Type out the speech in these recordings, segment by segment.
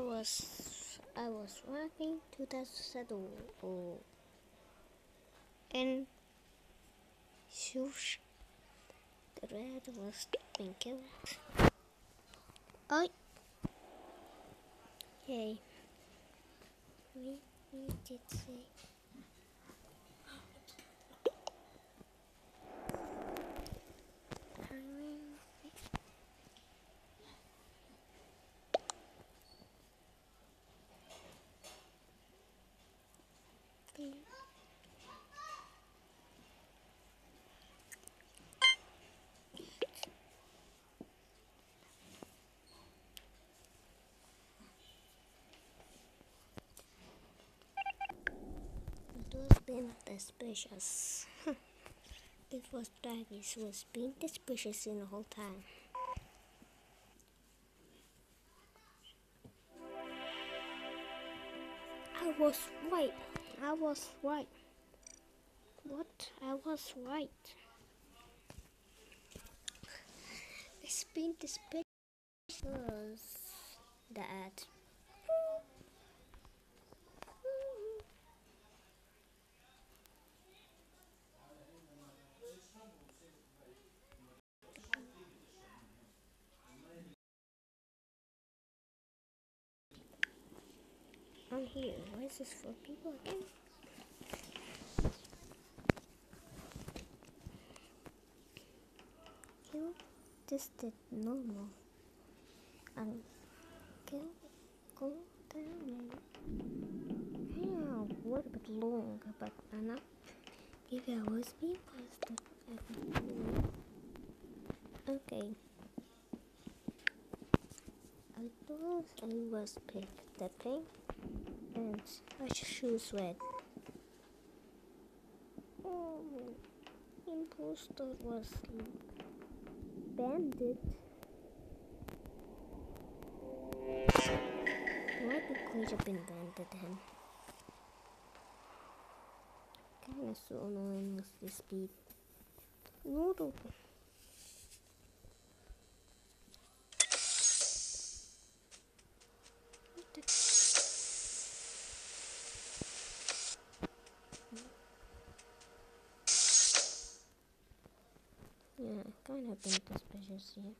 I was I was the saddle and swoosh the red was being killed. Oh Yay. We need to say was being suspicious. it was was being suspicious in the whole time. I was right. I was right. What? I was right. It's been suspicious that on here. Why is this for people again? Kill just did normal. And kill go down yeah, what a bit long, but. If I was being okay. I thought I was picked that thing Mm. and my shoes wet. Oh, imposter was bandit. Why could have been bandit him? Kinda so annoying with the speed. Noodle. Yeah, kind of been suspicious here.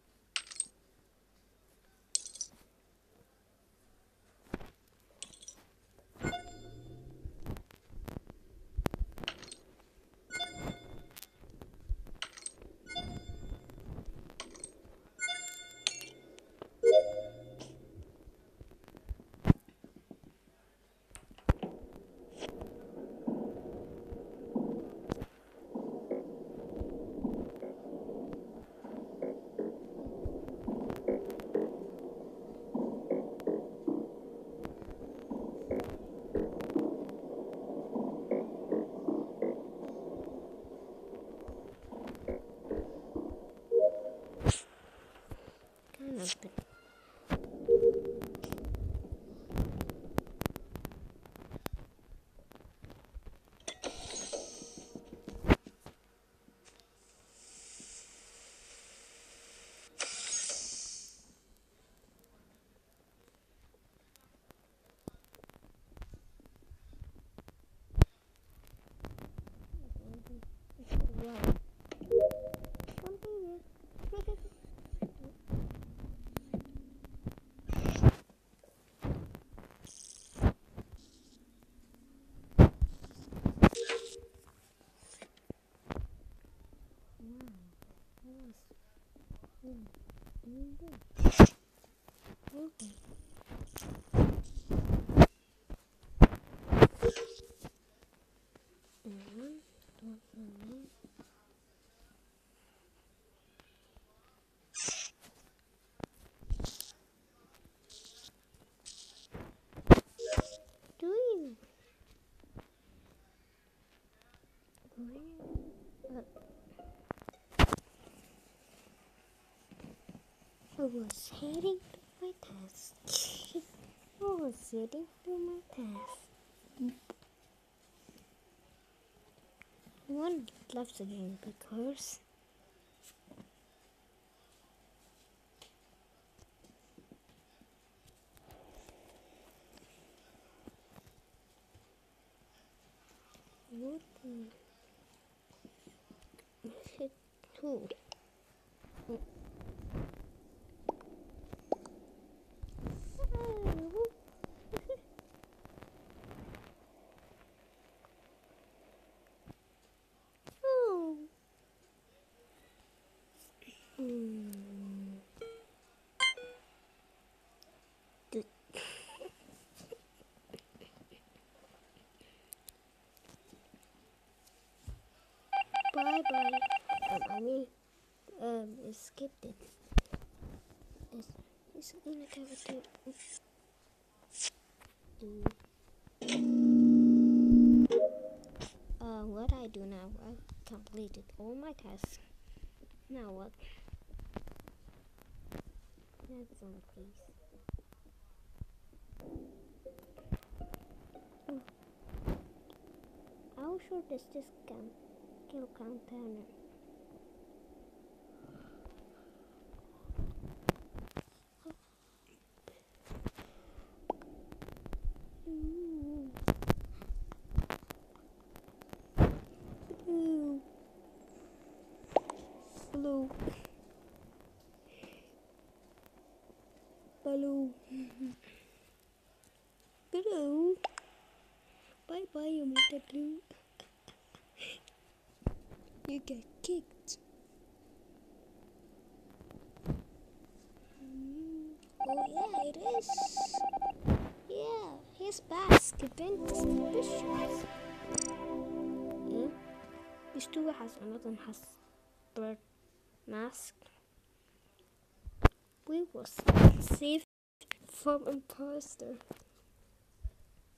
Kind of been Wow. Okay. Mhm. was heading to my desk. I was heading to my task. One loves again because what the is it too? Bye bye. Um, I mean, um, it skipped it. It's, it's gonna cover too. Uh, what I do now, I completed all my tasks. Now what? Next one, please. Oh. How short does this count? Kill container. Blue. Blue. Blue. Bye bye, you Mr. Blue you get kicked. Mm. Oh yeah, it is. Yeah, his mask event suspicious. Yeah. This two has another has bird mask. We was saved from imposter.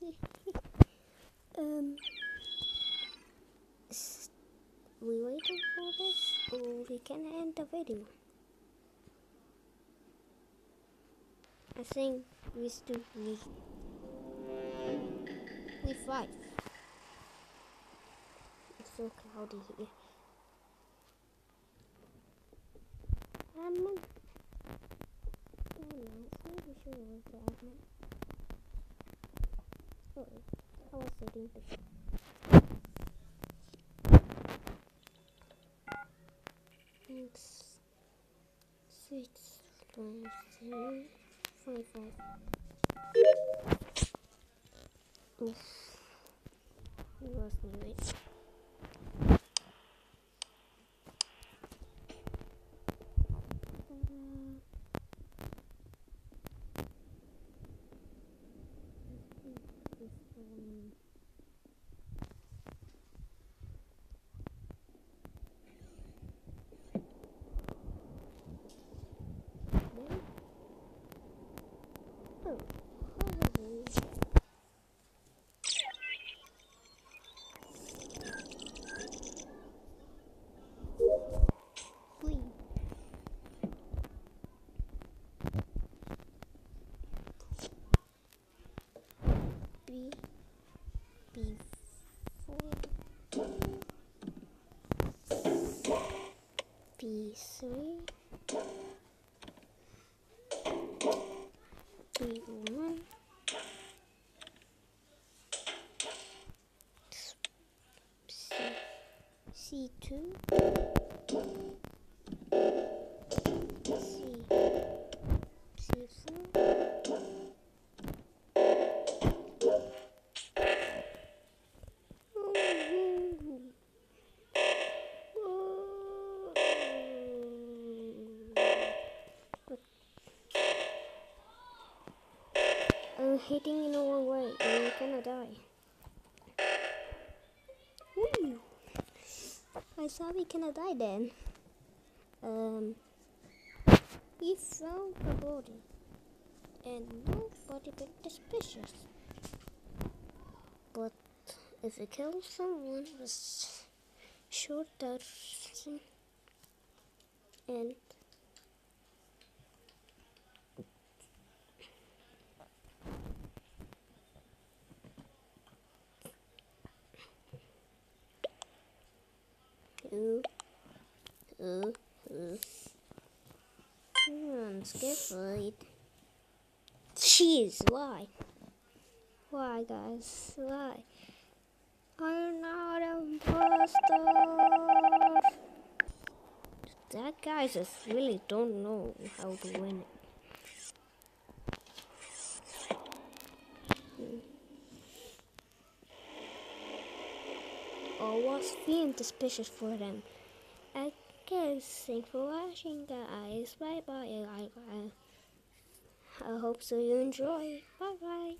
um we waiting for this or we can end the video. I think we still need we five it's so cloudy here. Admin oh no maybe sure it admin oh I was setting the six, six times three, five, five. Oof. You lost me, right? C C2 hitting in the wrong way and you're gonna die. I thought we gonna die then. Um, found the body and nobody bit suspicious. But if we kill someone, was short that and ooh, ooh, ooh. I'm scared. Jeez, why? Why, guys? Why? I'm not imposter. That guy just really don't know how to win it. Or was being suspicious for them. I guess thanks for watching guys. Bye bye. I, I hope so you enjoy. Bye bye.